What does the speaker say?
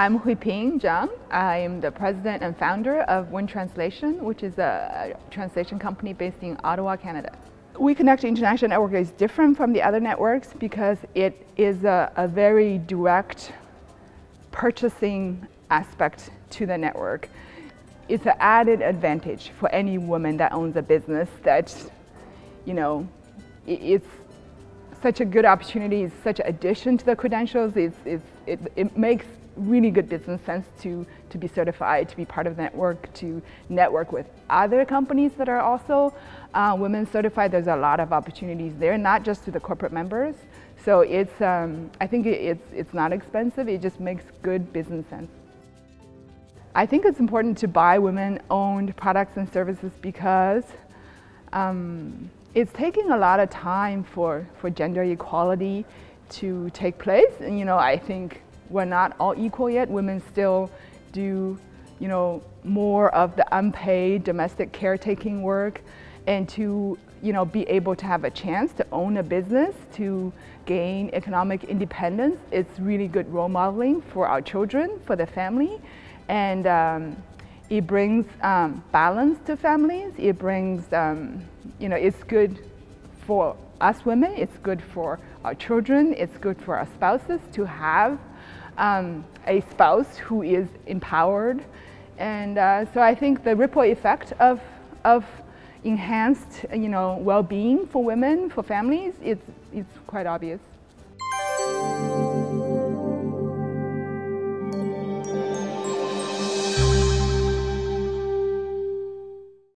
I'm Huiping Zhang. I am the president and founder of WinTranslation, which is a translation company based in Ottawa, Canada. WEConnect International Network is different from the other networks because it is a, a very direct purchasing aspect to the network. It's an added advantage for any woman that owns a business that, you know, it's such a good opportunity, it's such an addition to the credentials, it's, it's, it, it makes really good business sense to, to be certified, to be part of the network, to network with other companies that are also uh, women certified. There's a lot of opportunities there, not just to the corporate members. So it's, um, I think it's, it's not expensive, it just makes good business sense. I think it's important to buy women-owned products and services because um, it's taking a lot of time for, for gender equality to take place. And you know, I think we're not all equal yet. Women still do, you know, more of the unpaid domestic caretaking work and to, you know, be able to have a chance to own a business, to gain economic independence. It's really good role modeling for our children, for the family. And um, it brings um, balance to families. It brings, um, you know, it's good for us women, it's good for our children, it's good for our spouses to have um, a spouse who is empowered. And uh, so I think the ripple effect of, of enhanced, you know, well-being for women, for families, it's, it's quite obvious.